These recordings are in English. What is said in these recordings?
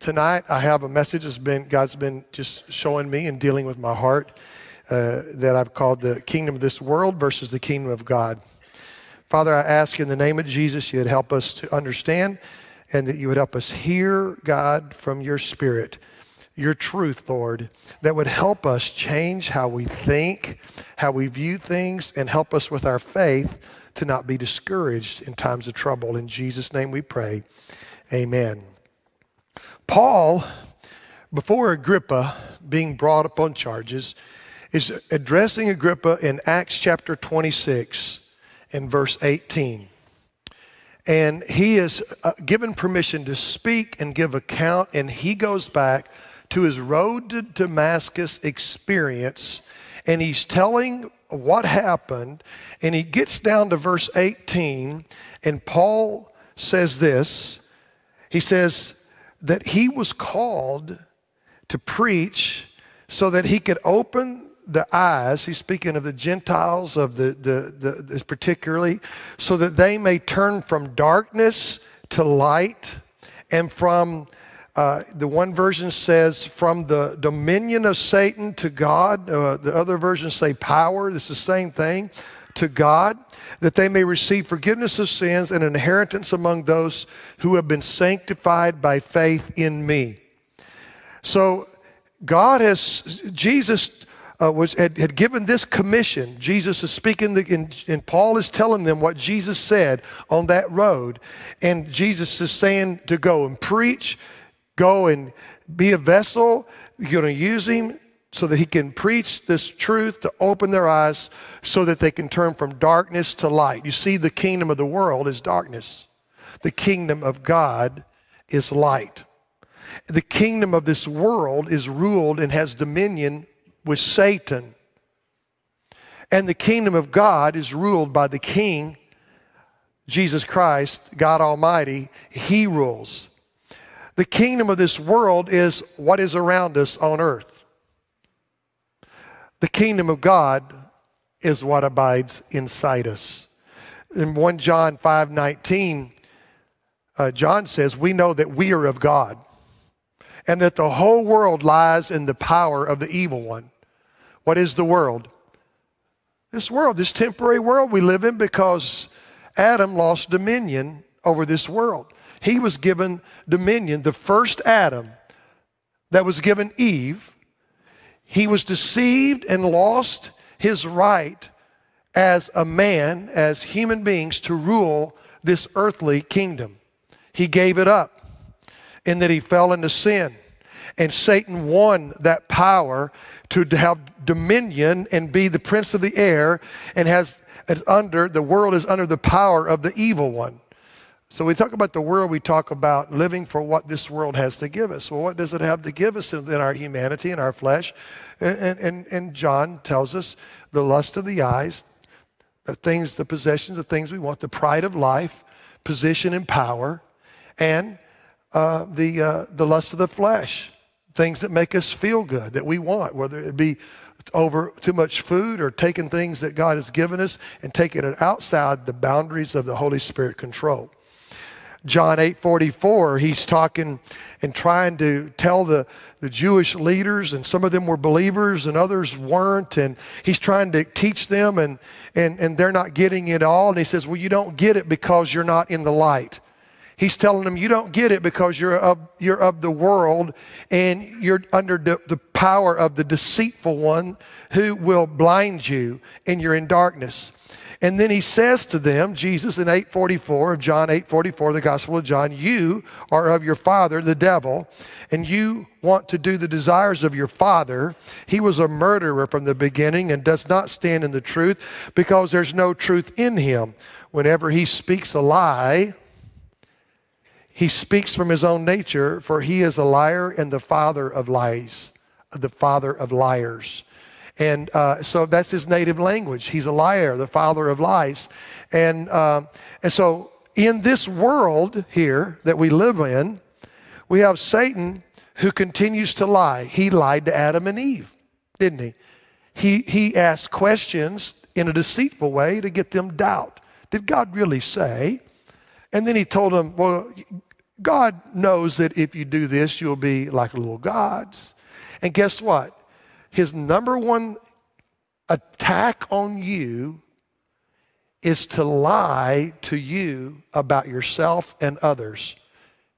tonight I have a message that's been God's been just showing me and dealing with my heart uh, that I've called the kingdom of this world versus the kingdom of God. Father, I ask in the name of Jesus, you'd help us to understand and that you would help us hear, God, from your spirit, your truth, Lord, that would help us change how we think, how we view things, and help us with our faith to not be discouraged in times of trouble. In Jesus' name we pray. Amen. Paul, before Agrippa being brought upon charges, is addressing Agrippa in Acts chapter 26 and verse 18. And he is uh, given permission to speak and give account, and he goes back to his road to Damascus experience, and he's telling what happened, and he gets down to verse 18, and Paul says this. He says, that he was called to preach so that he could open the eyes, he's speaking of the Gentiles, of the, the, the, particularly, so that they may turn from darkness to light and from, uh, the one version says, from the dominion of Satan to God. Uh, the other versions say power. Is the same thing to God, that they may receive forgiveness of sins and inheritance among those who have been sanctified by faith in me. So God has, Jesus uh, was, had, had, given this commission. Jesus is speaking, the, and, and Paul is telling them what Jesus said on that road. And Jesus is saying to go and preach, go and be a vessel. You're going to use him so that he can preach this truth to open their eyes so that they can turn from darkness to light. You see, the kingdom of the world is darkness, the kingdom of God is light. The kingdom of this world is ruled and has dominion with Satan. And the kingdom of God is ruled by the King, Jesus Christ, God Almighty. He rules. The kingdom of this world is what is around us on earth. The kingdom of God is what abides inside us. In 1 John 5 19, uh, John says, We know that we are of God and that the whole world lies in the power of the evil one. What is the world? This world, this temporary world we live in because Adam lost dominion over this world. He was given dominion, the first Adam that was given Eve he was deceived and lost his right as a man, as human beings, to rule this earthly kingdom. He gave it up in that he fell into sin. And Satan won that power to have dominion and be the prince of the air and has under the world is under the power of the evil one. So we talk about the world, we talk about living for what this world has to give us. Well, what does it have to give us in, our humanity, in our flesh? And, and, and John tells us the lust of the eyes, the things, the possessions, the things we want, the pride of life, position and power, and uh, the, uh, the lust of the flesh, things that make us feel good, that we want, whether it be over too much food or taking things that God has given us and taking it outside the boundaries of the Holy Spirit control. John 8 44, he's talking and trying to tell the, the Jewish leaders, and some of them were believers and others weren't. And he's trying to teach them, and, and, and they're not getting it all. And he says, Well, you don't get it because you're not in the light. He's telling them, You don't get it because you're of, you're of the world and you're under the, the power of the deceitful one who will blind you, and you're in darkness. And then he says to them, Jesus in 844 of John 844, the Gospel of John, you are of your father, the devil, and you want to do the desires of your father. He was a murderer from the beginning and does not stand in the truth because there's no truth in him. Whenever he speaks a lie, he speaks from his own nature, for he is a liar and the father of lies, the father of liars. And uh, so that's his native language. He's a liar, the father of lies. And, uh, and so in this world here that we live in, we have Satan who continues to lie. He lied to Adam and Eve, didn't he? He, he asked questions in a deceitful way to get them doubt. Did God really say? And then he told them, well, God knows that if you do this, you'll be like little gods. And guess what? His number one attack on you is to lie to you about yourself and others.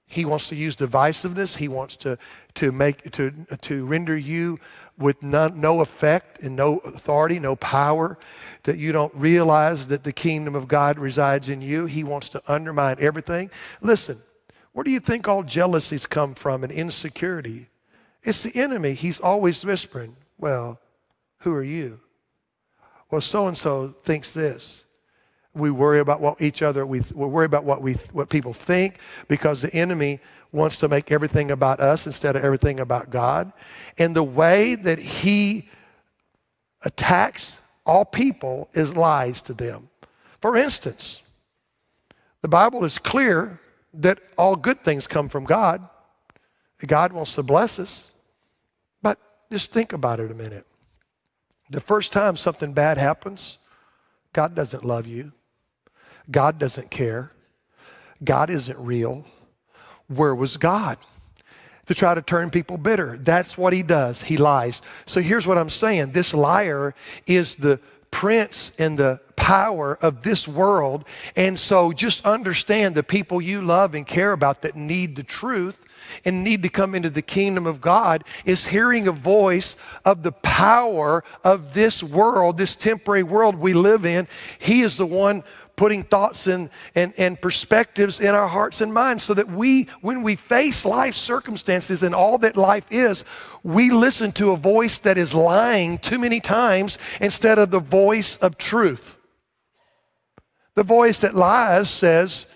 He wants to use divisiveness. He wants to, to, make, to, to render you with none, no effect and no authority, no power, that you don't realize that the kingdom of God resides in you. He wants to undermine everything. Listen, where do you think all jealousies come from and insecurity? It's the enemy. He's always whispering, Well, who are you? Well, so and so thinks this. We worry about what each other, we, we worry about what, we, what people think because the enemy wants to make everything about us instead of everything about God. And the way that he attacks all people is lies to them. For instance, the Bible is clear that all good things come from God. God wants to bless us. Just think about it a minute. The first time something bad happens, God doesn't love you. God doesn't care. God isn't real. Where was God? To try to turn people bitter. That's what he does. He lies. So here's what I'm saying this liar is the prince and the power of this world. And so just understand the people you love and care about that need the truth and need to come into the kingdom of God is hearing a voice of the power of this world, this temporary world we live in. He is the one putting thoughts and, and, and perspectives in our hearts and minds so that we, when we face life circumstances and all that life is, we listen to a voice that is lying too many times instead of the voice of truth. The voice that lies says,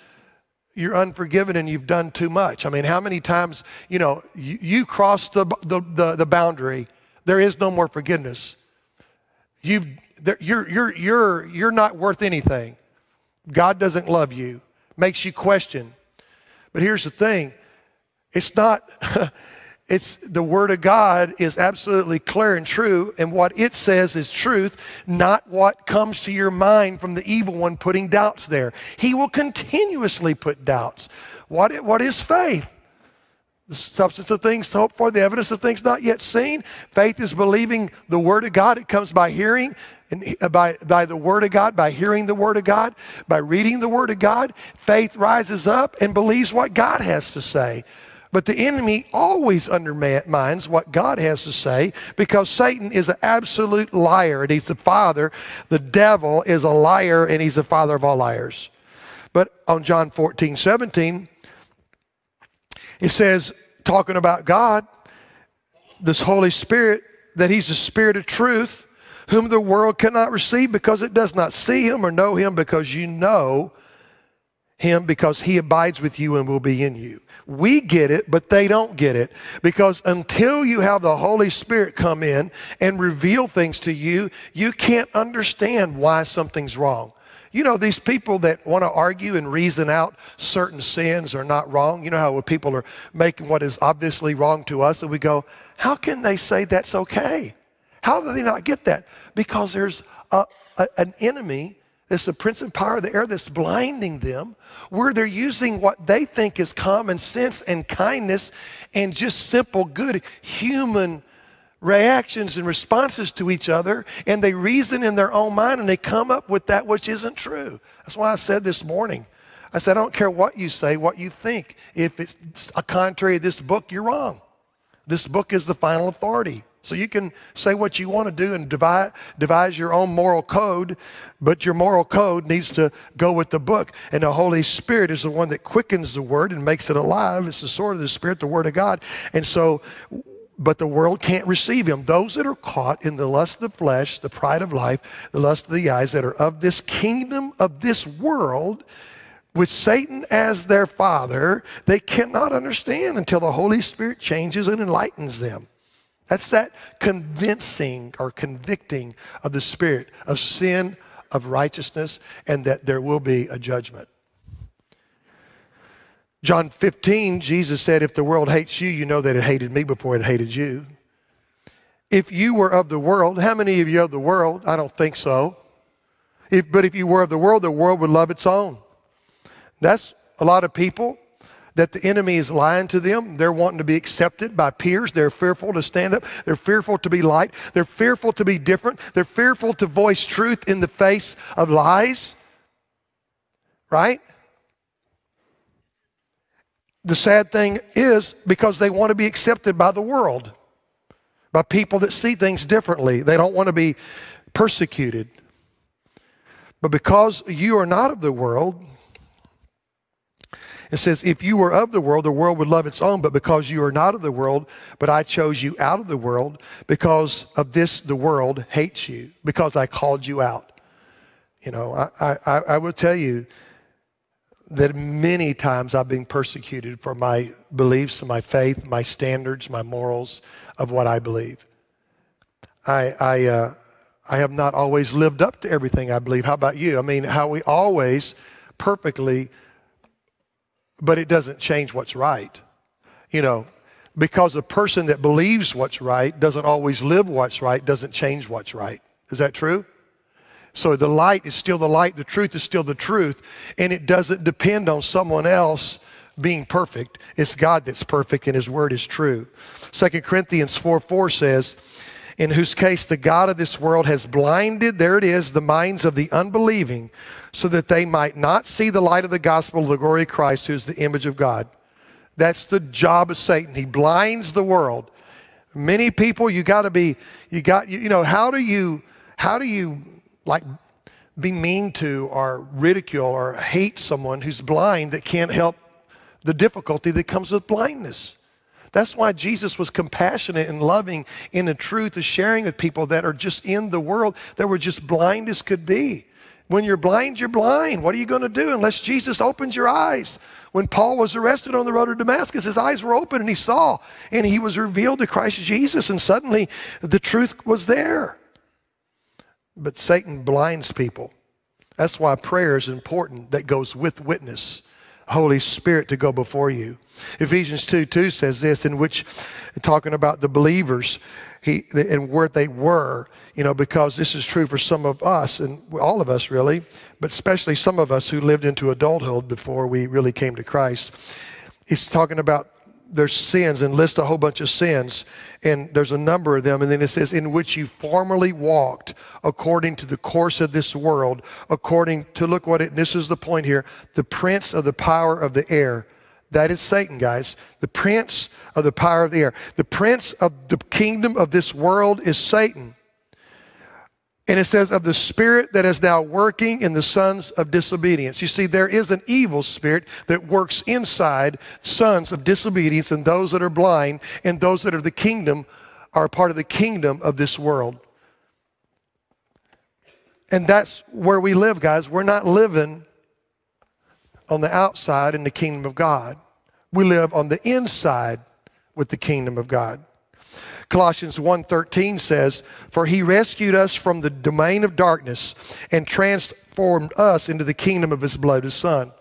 you're unforgiven and you've done too much. I mean, how many times, you know, you, you cross the, the, the, the, boundary, there is no more forgiveness. You've, there, you're, you're, you're, you're not worth anything. God doesn't love you, makes you question. But here's the thing it's not, it's the Word of God is absolutely clear and true, and what it says is truth, not what comes to your mind from the evil one putting doubts there. He will continuously put doubts. What, what is faith? The substance of things hoped for, the evidence of things not yet seen. Faith is believing the Word of God. It comes by hearing, and uh, by, by the Word of God, by hearing the Word of God, by reading the Word of God. Faith rises up and believes what God has to say. But the enemy always undermines what God has to say because Satan is an absolute liar and he's the father. The devil is a liar and he's the father of all liars. But on John 14, 17, it says, talking about God, this Holy Spirit, that He's the Spirit of truth, whom the world cannot receive because it does not see Him or know Him because you know Him because He abides with you and will be in you. We get it, but they don't get it because until you have the Holy Spirit come in and reveal things to you, you can't understand why something's wrong. You know, these people that want to argue and reason out certain sins are not wrong. You know how people are making what is obviously wrong to us, and we go, how can they say that's okay? How do they not get that? Because there's a, a, an enemy that's the prince and power of the air that's blinding them, where they're using what they think is common sense and kindness and just simple, good human reactions and responses to each other, and they reason in their own mind and they come up with that which isn't true. That's why I said this morning. I said, I don't care what you say, what you think. If it's a contrary to this book, you're wrong. This book is the final authority. So you can say what you want to do and devise, devise your own moral code, but your moral code needs to go with the book. And the Holy Spirit is the one that quickens the word and makes it alive. It's the sword of the Spirit, the word of God. And so but the world can't receive him. Those that are caught in the lust of the flesh, the pride of life, the lust of the eyes, that are of this kingdom of this world, with Satan as their father, they cannot understand until the Holy Spirit changes and enlightens them. That's that convincing or convicting of the Spirit of sin, of righteousness, and that there will be a judgment. John 15, Jesus said, If the world hates you, you know that it hated me before it hated you. If you were of the world, how many of you of the world? I don't think so. If, but if you were of the world, the world would love its own. That's a lot of people that the enemy is lying to them. They're wanting to be accepted by peers. They're fearful to stand up. They're fearful to be light. They're fearful to be different. They're fearful to voice truth in the face of lies. Right? The sad thing is because they want to be accepted by the world, by people that see things differently. They don't want to be persecuted. But because you are not of the world, it says, If you were of the world, the world would love its own, but because you are not of the world, but I chose you out of the world, because of this, the world hates you, because I called you out. You know, I, I, I will tell you that many times I've been persecuted for my beliefs, my faith, my standards, my morals of what I believe. I, I, uh, I have not always lived up to everything I believe. How about you? I mean, how we always perfectly but it doesn't change what's right. You know, because a person that believes what's right doesn't always live what's right, doesn't change what's right. Is that true? So the light is still the light, the truth is still the truth, and it doesn't depend on someone else being perfect. It's God that's perfect and his word is true. 2 Corinthians 4 4 says, in whose case the God of this world has blinded, there it is, the minds of the unbelieving so that they might not see the light of the gospel of the glory of Christ, who is the image of God. That's the job of Satan. He blinds the world. Many people, you got to be, you got, you know, how do you, how do you like be mean to or ridicule or hate someone who's blind that can't help the difficulty that comes with blindness? That's why Jesus was compassionate and loving in the truth of sharing with people that are just in the world that were just blind as could be. When you're blind, you're blind. What are you going to do unless Jesus opens your eyes? When Paul was arrested on the road to Damascus, his eyes were open and he saw, and he was revealed to Christ Jesus, and suddenly the truth was there. But Satan blinds people. That's why prayer is important that goes with witness. Holy Spirit to go before you. Ephesians 2 2 says this, in which, talking about the believers, he, and where they were, you know, because this is true for some of us and all of us really, but especially some of us who lived into adulthood before we really came to Christ. He's talking about their sins and list a whole bunch of sins, and there's a number of them. And then it says, In which you formerly walked according to the course of this world, according to, look what it, this is the point here, the prince of the power of the air that is Satan, guys. The prince of the power of the air. The prince of the kingdom of this world is Satan. And it says, of the spirit that is now working in the sons of disobedience. You see, there is an evil spirit that works inside sons of disobedience and those that are blind and those that are the kingdom are part of the kingdom of this world. And that's where we live, guys. We're not living on the outside in the kingdom of God. We live on the inside with the kingdom of God. Colossians 1:13 says, "For he rescued us from the domain of darkness and transformed us into the kingdom of his beloved son."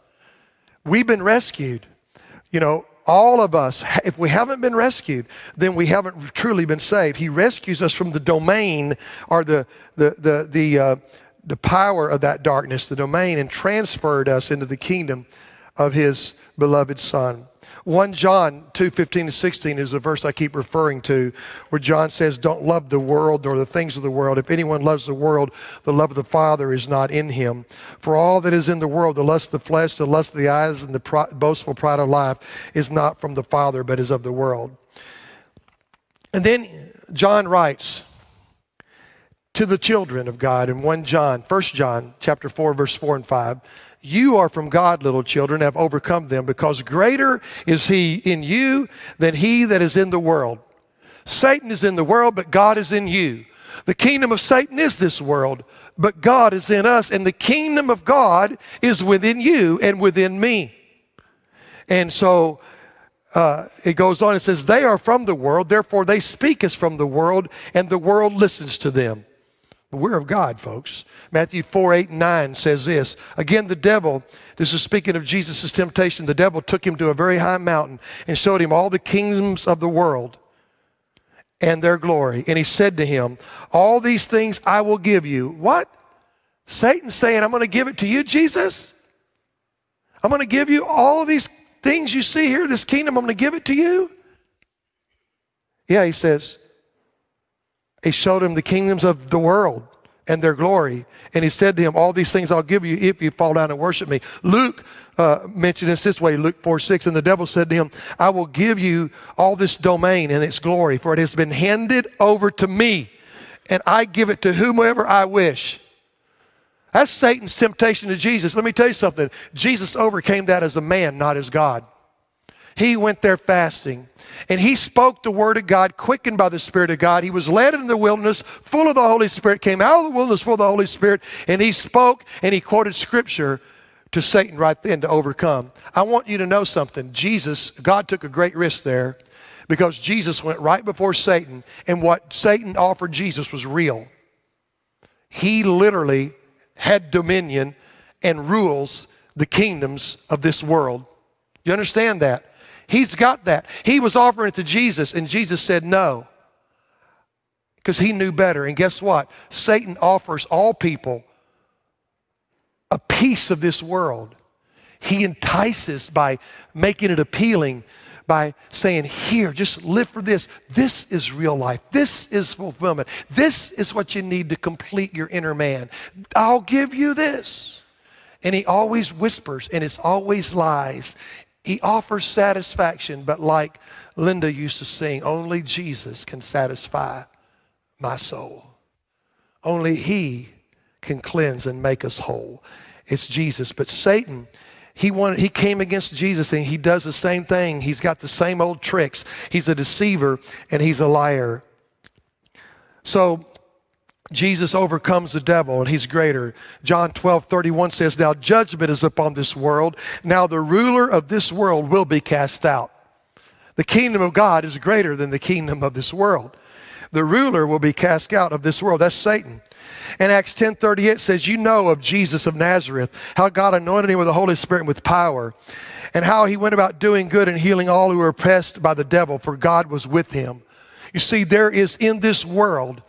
We've been rescued. You know, all of us, if we haven't been rescued, then we haven't truly been saved. He rescues us from the domain or the the the the uh, the power of that darkness, the domain, and transferred us into the kingdom of his beloved Son. 1 John 2 15 to 16 is a verse I keep referring to, where John says, Don't love the world nor the things of the world. If anyone loves the world, the love of the Father is not in him. For all that is in the world, the lust of the flesh, the lust of the eyes, and the boastful pride of life, is not from the Father, but is of the world. And then John writes, to the children of God in 1 John, 1 John chapter 4 verse 4 and 5. You are from God, little children, have overcome them because greater is he in you than he that is in the world. Satan is in the world, but God is in you. The kingdom of Satan is this world, but God is in us, and the kingdom of God is within you and within me. And so uh, it goes on, it says, They are from the world, therefore they speak as from the world, and the world listens to them. We're of God, folks. Matthew 4, 8, and 9 says this. Again, the devil, this is speaking of Jesus' temptation, the devil took him to a very high mountain and showed him all the kingdoms of the world and their glory. And he said to him, All these things I will give you. What? Satan's saying, I'm going to give it to you, Jesus? I'm going to give you all these things you see here, this kingdom, I'm going to give it to you? Yeah, he says, he showed him the kingdoms of the world and their glory. And he said to him, All these things I'll give you if you fall down and worship me. Luke uh, mentioned this this way Luke 4 6. And the devil said to him, I will give you all this domain and its glory, for it has been handed over to me, and I give it to whomever I wish. That's Satan's temptation to Jesus. Let me tell you something. Jesus overcame that as a man, not as God. He went there fasting. And he spoke the word of God, quickened by the Spirit of God. He was led in the wilderness, full of the Holy Spirit, came out of the wilderness full of the Holy Spirit, and he spoke and he quoted scripture to Satan right then to overcome. I want you to know something. Jesus, God took a great risk there because Jesus went right before Satan, and what Satan offered Jesus was real. He literally had dominion and rules the kingdoms of this world. You understand that? He's got that. He was offering it to Jesus, and Jesus said no because he knew better. And guess what? Satan offers all people a piece of this world. He entices by making it appealing, by saying, Here, just live for this. This is real life. This is fulfillment. This is what you need to complete your inner man. I'll give you this. And he always whispers, and it's always lies. He offers satisfaction, but like Linda used to sing, only Jesus can satisfy my soul. Only He can cleanse and make us whole. It's Jesus. But Satan, he wanted, he came against Jesus and he does the same thing. He's got the same old tricks. He's a deceiver and he's a liar. So Jesus overcomes the devil and he's greater. John 12, 31 says, Now judgment is upon this world. Now the ruler of this world will be cast out. The kingdom of God is greater than the kingdom of this world. The ruler will be cast out of this world. That's Satan. And Acts 10 38 says, You know of Jesus of Nazareth, how God anointed him with the Holy Spirit and with power, and how he went about doing good and healing all who were oppressed by the devil, for God was with him. You see, there is in this world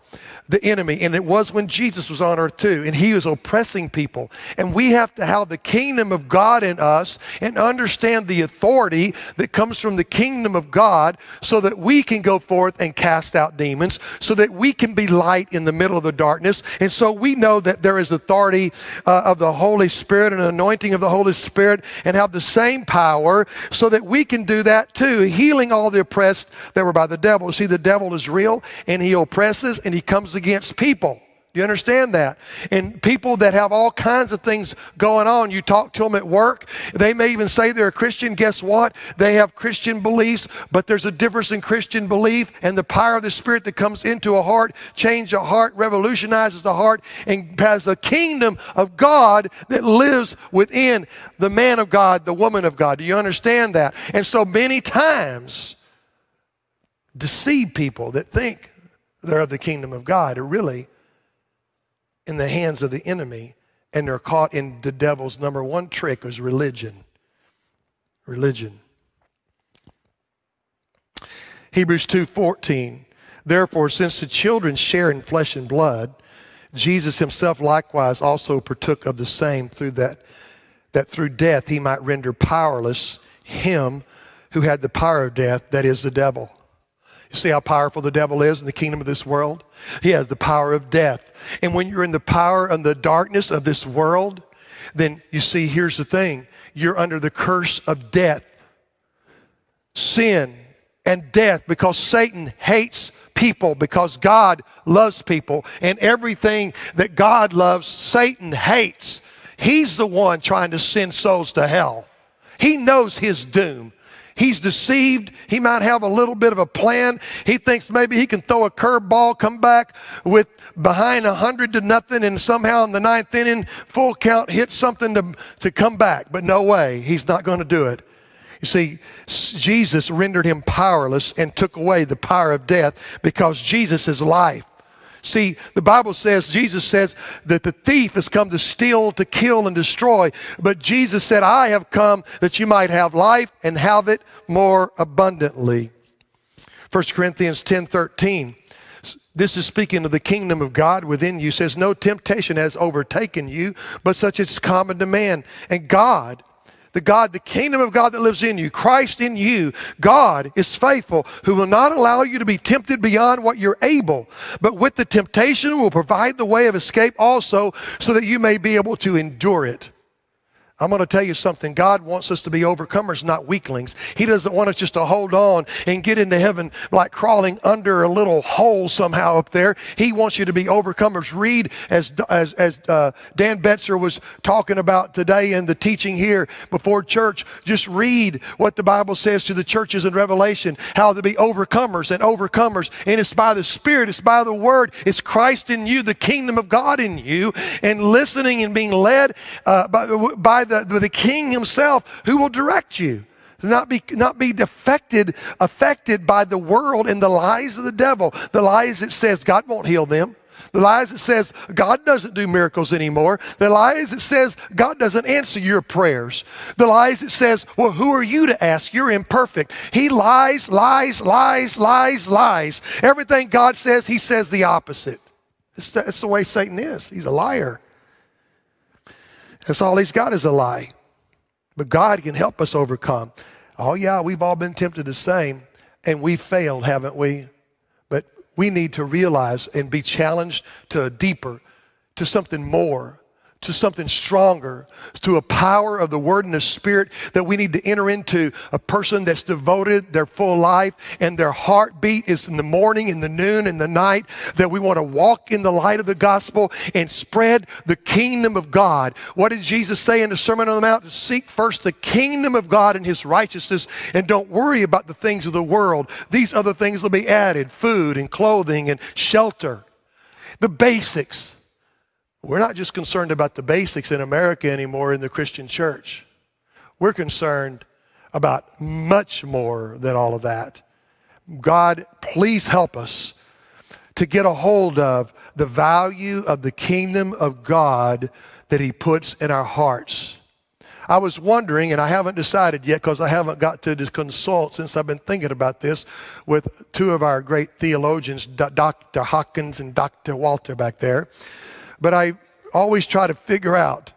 the enemy. And it was when Jesus was on earth too, and he was oppressing people. And we have to have the kingdom of God in us and understand the authority that comes from the kingdom of God so that we can go forth and cast out demons, so that we can be light in the middle of the darkness. And so we know that there is authority uh, of the Holy Spirit and anointing of the Holy Spirit and have the same power so that we can do that too, healing all the oppressed that were by the devil. See, the devil is real and he oppresses and he comes against people. Do you understand that? And people that have all kinds of things going on, you talk to them at work, they may even say they're a Christian. Guess what? They have Christian beliefs, but there's a difference in Christian belief and the power of the Spirit that comes into a heart, change a heart, revolutionizes the heart, and has a kingdom of God that lives within the man of God, the woman of God. Do you understand that? And so many times, deceive people that think they're of the kingdom of God are really in the hands of the enemy and they're caught in the devil's number one trick is religion. Religion. Hebrews 2:14 Therefore since the children share in flesh and blood Jesus himself likewise also partook of the same through that that through death he might render powerless him who had the power of death that is the devil you see how powerful the devil is in the kingdom of this world? He has the power of death. And when you're in the power and the darkness of this world, then you see, here's the thing you're under the curse of death, sin, and death because Satan hates people because God loves people. And everything that God loves, Satan hates. He's the one trying to send souls to hell. He knows his doom. He's deceived. He might have a little bit of a plan. He thinks maybe he can throw a curveball, come back with behind a hundred to nothing, and somehow in the ninth inning, full count, hit something to, to come back. But no way, he's not going to do it. You see, Jesus rendered him powerless and took away the power of death because Jesus is life. See, the Bible says, Jesus says that the thief has come to steal, to kill, and destroy. But Jesus said, I have come that you might have life and have it more abundantly. 1 Corinthians 10 13. This is speaking of the kingdom of God within you. Says, No temptation has overtaken you, but such as is common to man. And God the God, the kingdom of God that lives in you, Christ in you, God is faithful, who will not allow you to be tempted beyond what you're able, but with the temptation will provide the way of escape also, so that you may be able to endure it. I'm going to tell you something. God wants us to be overcomers, not weaklings. He doesn't want us just to hold on and get into heaven like crawling under a little hole somehow up there. He wants you to be overcomers. Read, as, as, as uh, Dan Betzer was talking about today in the teaching here before church, just read what the Bible says to the churches in Revelation, how to be overcomers and overcomers. And it's by the Spirit, it's by the Word, it's Christ in you, the kingdom of God in you, and listening and being led uh, by, by the, the king himself who will direct you. Not be, not be affected, affected by the world and the lies of the devil. The lies that says God won't heal them. The lies that says God doesn't do miracles anymore. The lies that says God doesn't answer your prayers. The lies that says, well, who are you to ask? You're imperfect. He lies, lies, lies, lies, lies. Everything God says, he says the opposite. It's the, the way Satan is. He's a liar. That's all he's got is a lie. But God can help us overcome. Oh, yeah, we've all been tempted the same, and we've failed, haven't we? But we need to realize and be challenged to a deeper, to something more to something stronger, to a power of the Word and the Spirit that we need to enter into. A person that's devoted their full life and their heartbeat is in the morning, in the noon, in the night, that we want to walk in the light of the gospel and spread the kingdom of God. What did Jesus say in the Sermon on the Mount? Seek first the kingdom of God and His righteousness and don't worry about the things of the world. These other things will be added food and clothing and shelter. The basics. We're not just concerned about the basics in America anymore in the Christian church. We're concerned about much more than all of that. God, please help us to get a hold of the value of the kingdom of God that He puts in our hearts. I was wondering, and I haven't decided yet because I haven't got to consult since I've been thinking about this with two of our great theologians, Dr. Hawkins and Dr. Walter back there. But I always try to figure out,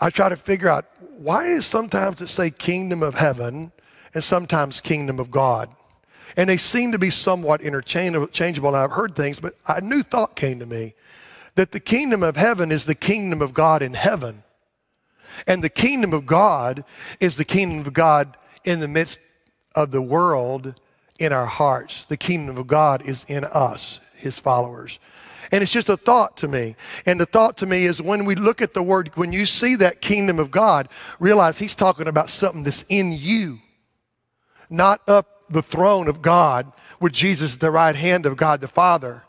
I try to figure out why is sometimes it say kingdom of heaven and sometimes kingdom of God? And they seem to be somewhat interchangeable. And I've heard things, but a new thought came to me that the kingdom of heaven is the kingdom of God in heaven. And the kingdom of God is the kingdom of God in the midst of the world in our hearts. The kingdom of God is in us, his followers. And it's just a thought to me. And the thought to me is when we look at the word, when you see that kingdom of God, realize he's talking about something that's in you, not up the throne of God with Jesus at the right hand of God the Father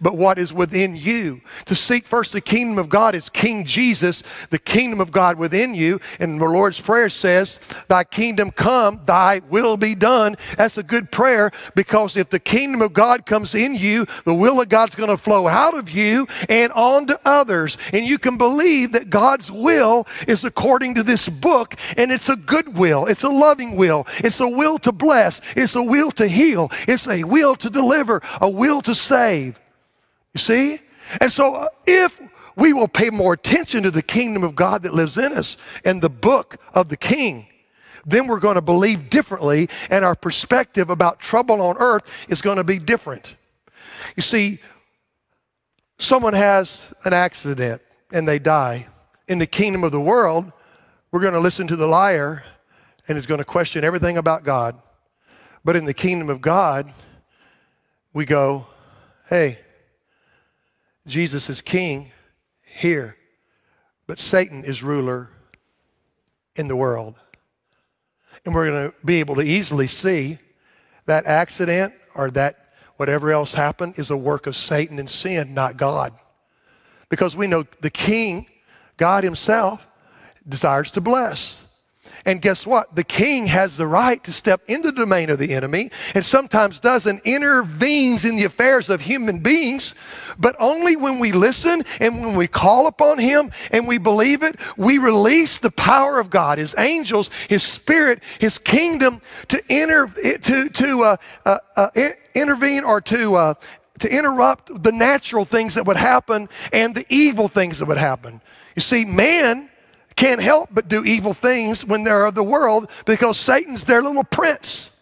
but what is within you. To seek first the kingdom of God is King Jesus, the kingdom of God within you. And the Lord's Prayer says, Thy kingdom come, thy will be done. That's a good prayer because if the kingdom of God comes in you, the will of God's going to flow out of you and on to others. And you can believe that God's will is according to this book, and it's a good will, it's a loving will, it's a will to bless, it's a will to heal, it's a will to deliver, a will to save. You see? And so uh, if we will pay more attention to the kingdom of God that lives in us and the book of the king, then we're going to believe differently and our perspective about trouble on earth is going to be different. You see, someone has an accident and they die. In the kingdom of the world, we're going to listen to the liar and he's going to question everything about God. But in the kingdom of God, we go, hey, Jesus is king here, but Satan is ruler in the world. And we're going to be able to easily see that accident or that whatever else happened is a work of Satan and sin, not God. Because we know the king, God himself, desires to bless. And guess what? The king has the right to step in the domain of the enemy and sometimes does and intervenes in the affairs of human beings, but only when we listen and when we call upon him and we believe it, we release the power of God, his angels, his spirit, his kingdom to enter to to uh, uh, uh, intervene or to uh, to interrupt the natural things that would happen and the evil things that would happen. You see, man can't help but do evil things when they're of the world because Satan's their little prince.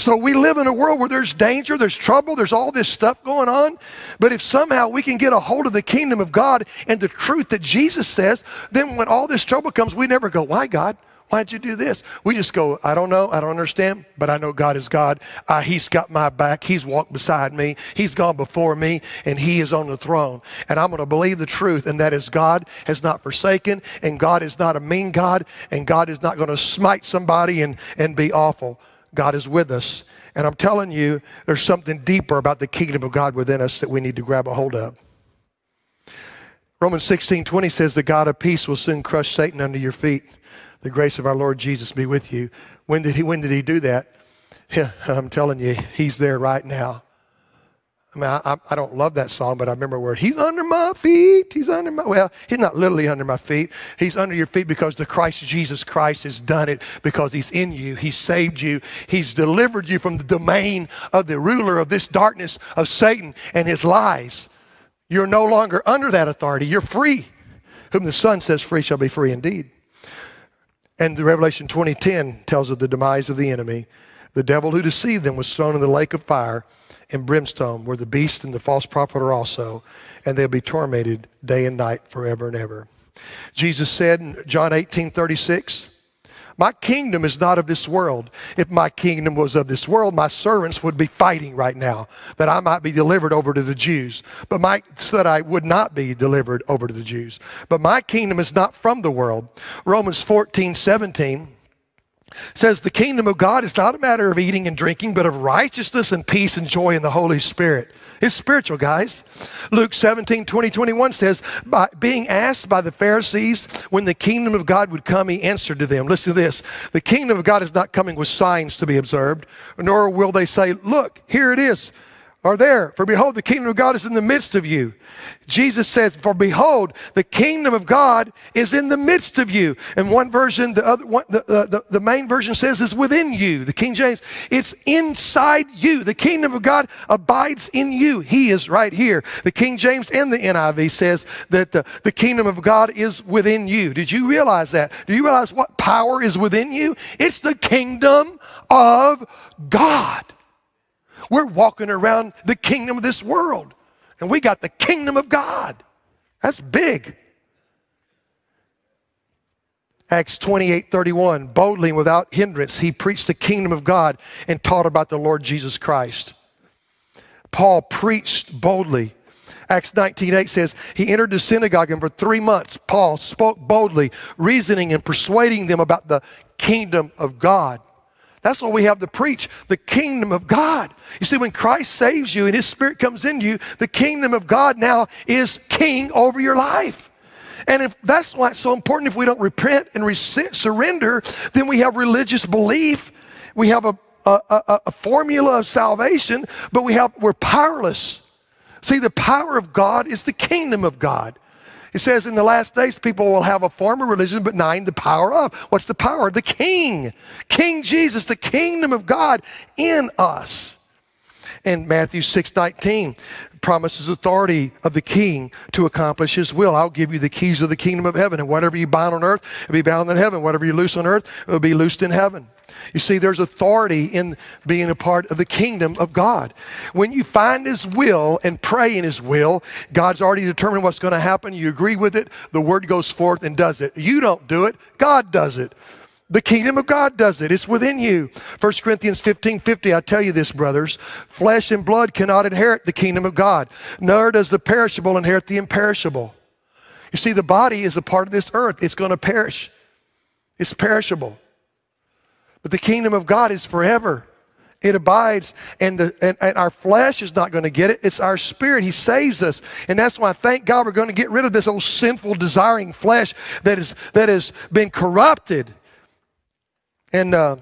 So we live in a world where there's danger, there's trouble, there's all this stuff going on. But if somehow we can get a hold of the kingdom of God and the truth that Jesus says, then when all this trouble comes, we never go, Why, God? Why'd you do this? We just go, I don't know, I don't understand, but I know God is God. Uh, he's got my back. He's walked beside me. He's gone before me, and He is on the throne. And I'm going to believe the truth, and that is God has not forsaken, and God is not a mean God, and God is not going to smite somebody and, and be awful. God is with us. And I'm telling you, there's something deeper about the kingdom of God within us that we need to grab a hold of. Romans 16 20 says, The God of peace will soon crush Satan under your feet. The grace of our Lord Jesus be with you. When did he, when did he do that? I'm telling you, he's there right now. I mean, I, I, don't love that song, but I remember where he's under my feet. He's under my, well, he's not literally under my feet. He's under your feet because the Christ Jesus Christ has done it because he's in you. He's saved you. He's delivered you from the domain of the ruler of this darkness of Satan and his lies. You're no longer under that authority. You're free. Whom the Son says free shall be free indeed. And the Revelation 20:10 tells of the demise of the enemy. The devil who deceived them was thrown in the lake of fire and brimstone, where the beast and the false prophet are also, and they'll be tormented day and night forever and ever. Jesus said in John 18, 36, my kingdom is not of this world. If my kingdom was of this world, my servants would be fighting right now that I might be delivered over to the Jews, but my, so that I would not be delivered over to the Jews. But my kingdom is not from the world. Romans 14, 17 says the kingdom of God is not a matter of eating and drinking, but of righteousness and peace and joy in the Holy Spirit. It's spiritual, guys. Luke 17, 20, 21 says, by being asked by the Pharisees when the kingdom of God would come, he answered to them, listen to this, the kingdom of God is not coming with signs to be observed, nor will they say, look, here it is are there. For behold, the kingdom of God is in the midst of you. Jesus says, For behold, the kingdom of God is in the midst of you. And one version, the other one, the, the, the main version says is within you. The King James, it's inside you. The kingdom of God abides in you. He is right here. The King James and the NIV says that the, the kingdom of God is within you. Did you realize that? Do you realize what power is within you? It's the kingdom of God. We're walking around the kingdom of this world, and we got the kingdom of God. That's big. Acts 28 31, boldly and without hindrance, he preached the kingdom of God and taught about the Lord Jesus Christ. Paul preached boldly. Acts 19 8 says, He entered the synagogue, and for three months, Paul spoke boldly, reasoning and persuading them about the kingdom of God. That's what we have to preach the kingdom of God. You see, when Christ saves you and His Spirit comes into you, the kingdom of God now is king over your life. And if that's why it's so important, if we don't repent and surrender, then we have religious belief. We have a, a, a, a formula of salvation, but we have, we're powerless. See, the power of God is the kingdom of God. It says in the last days, people will have a form of religion, but denying the power of. What's the power? The King. King Jesus, the kingdom of God in us. And Matthew 6 19 promises authority of the king to accomplish his will. I'll give you the keys of the kingdom of heaven, and whatever you bind on earth, it'll be bound in heaven. Whatever you loose on earth, will be loosed in heaven. You see, there's authority in being a part of the kingdom of God. When you find His will and pray in His will, God's already determined what's going to happen. You agree with it, the word goes forth and does it. You don't do it, God does it. The kingdom of God does it. It's within you. 1 Corinthians 15 50, I tell you this, brothers. Flesh and blood cannot inherit the kingdom of God, nor does the perishable inherit the imperishable. You see, the body is a part of this earth, it's going to perish, it's perishable. But the kingdom of God is forever. It abides, and, the, and, and our flesh is not going to get it. It's our spirit. He saves us. And that's why, thank God, we're going to get rid of this old sinful, desiring flesh that, is, that has been corrupted. And uh,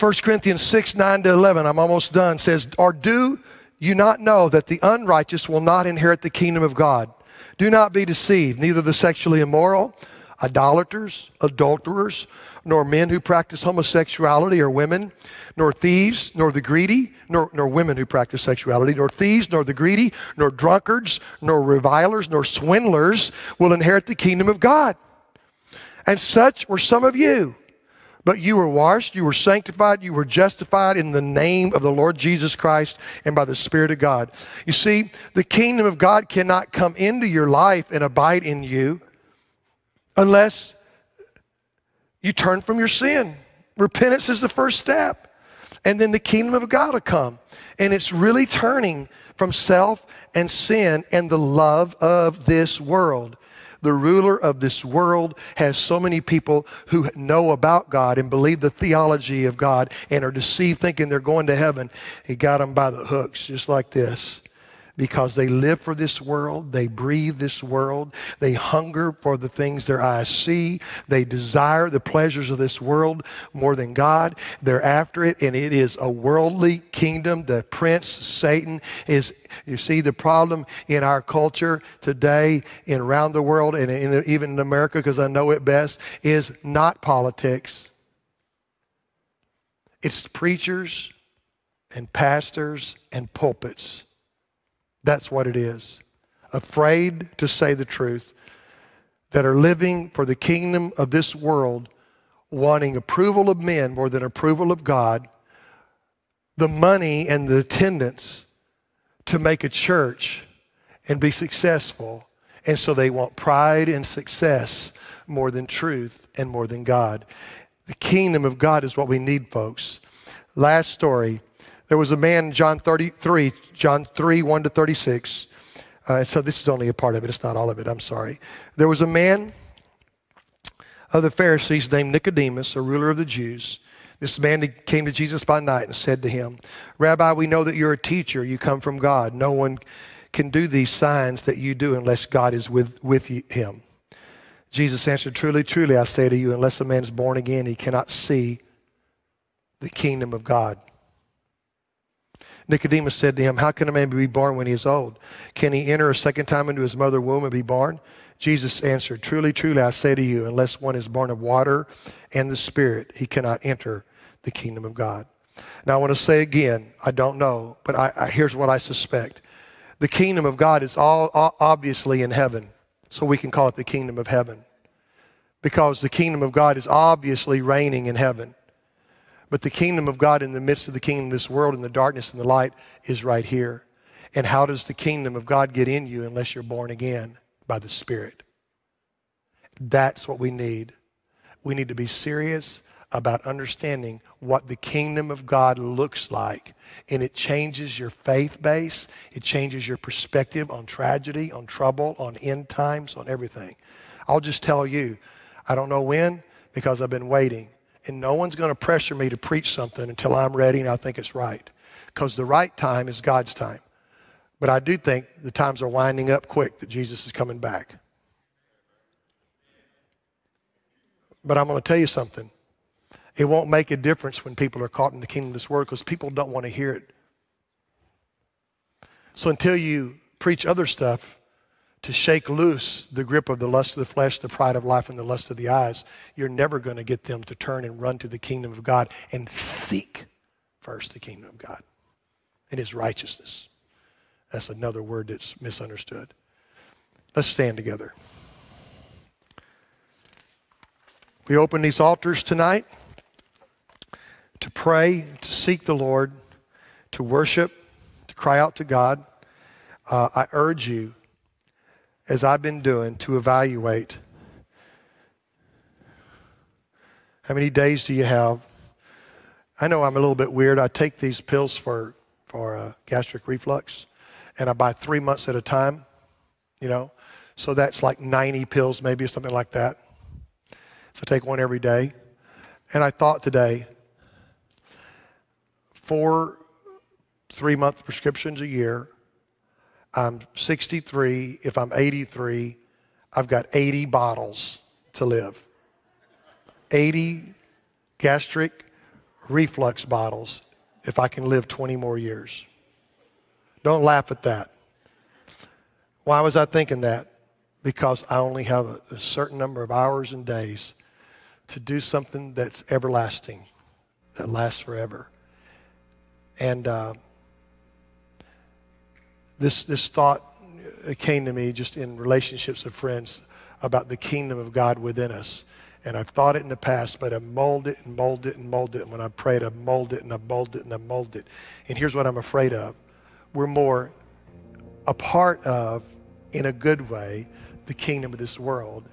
1 Corinthians 6 9 to 11, I'm almost done, says, Or do you not know that the unrighteous will not inherit the kingdom of God? Do not be deceived, neither the sexually immoral idolaters, adulterers, nor men who practice homosexuality or women, nor thieves, nor the greedy, nor, nor women who practice sexuality, nor thieves, nor the greedy, nor drunkards, nor revilers, nor swindlers will inherit the kingdom of God. And such were some of you. But you were washed, you were sanctified, you were justified in the name of the Lord Jesus Christ and by the Spirit of God. You see, the kingdom of God cannot come into your life and abide in you unless you turn from your sin. Repentance is the first step. And then the kingdom of God will come. And it's really turning from self and sin and the love of this world. The ruler of this world has so many people who know about God and believe the theology of God and are deceived thinking they're going to heaven. He got them by the hooks, just like this because they live for this world, they breathe this world, they hunger for the things their eyes see, they desire the pleasures of this world more than God. They're after it, and it is a worldly kingdom. The prince, Satan, is, you see, the problem in our culture today and around the world, and in, even in America, because I know it best, is not politics. It's preachers and pastors and pulpits that's what it is. Afraid to say the truth, that are living for the kingdom of this world, wanting approval of men more than approval of God, the money and the attendance to make a church and be successful. And so they want pride and success more than truth and more than God. The kingdom of God is what we need, folks. Last story there was a man, John 33, John 3, 1 to 36. Uh, so this is only a part of it, it's not all of it, I'm sorry. There was a man of the Pharisees named Nicodemus, a ruler of the Jews. This man came to Jesus by night and said to him, Rabbi, we know that you're a teacher, you come from God. No one can do these signs that you do unless God is with, with him. Jesus answered, Truly, truly, I say to you, unless a man is born again, he cannot see the kingdom of God. Nicodemus said to him, How can a man be born when he is old? Can he enter a second time into his mother womb and be born? Jesus answered, Truly, truly, I say to you, unless one is born of water and the Spirit, he cannot enter the kingdom of God. Now, I want to say again, I don't know, but I, I, here's what I suspect. The kingdom of God is all obviously in heaven, so we can call it the kingdom of heaven. Because the kingdom of God is obviously reigning in heaven. But the kingdom of God in the midst of the kingdom of this world and the darkness and the light is right here. And how does the kingdom of God get in you unless you're born again by the Spirit? That's what we need. We need to be serious about understanding what the kingdom of God looks like. And it changes your faith base, it changes your perspective on tragedy, on trouble, on end times, on everything. I'll just tell you, I don't know when because I've been waiting and no one's going to pressure me to preach something until I'm ready and I think it's right. Because the right time is God's time. But I do think the times are winding up quick that Jesus is coming back. But I'm going to tell you something. It won't make a difference when people are caught in the kingdom of this world because people don't want to hear it. So until you preach other stuff, to shake loose the grip of the lust of the flesh, the pride of life, and the lust of the eyes, you're never going to get them to turn and run to the kingdom of God and seek first the kingdom of God and his righteousness. That's another word that's misunderstood. Let's stand together. We open these altars tonight to pray, to seek the Lord, to worship, to cry out to God. Uh, I urge you as I've been doing, to evaluate how many days do you have? I know I'm a little bit weird. I take these pills for, for uh, gastric reflux, and I buy three months at a time, you know? So that's like 90 pills, maybe, or something like that. So I take one every day. And I thought today, four three month prescriptions a year I'm 63. If I'm 83, I've got 80 bottles to live. 80 gastric reflux bottles if I can live 20 more years. Don't laugh at that. Why was I thinking that? because I only have a, a certain number of hours and days to do something that's everlasting, that lasts forever. And uh, this, this thought came to me just in relationships of friends about the kingdom of God within us. And I've thought it in the past, but I molded it and molded it and molded it. And when I prayed, I molded it and I molded it and I molded it. And here's what I'm afraid of. We're more a part of, in a good way, the kingdom of this world,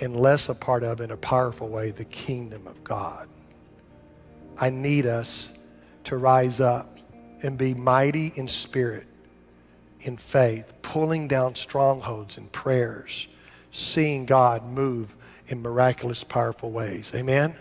and less a part of, in a powerful way, the kingdom of God. I need us to rise up and be mighty in spirit, in faith, pulling down strongholds in prayers, seeing God move in miraculous, powerful ways. Amen?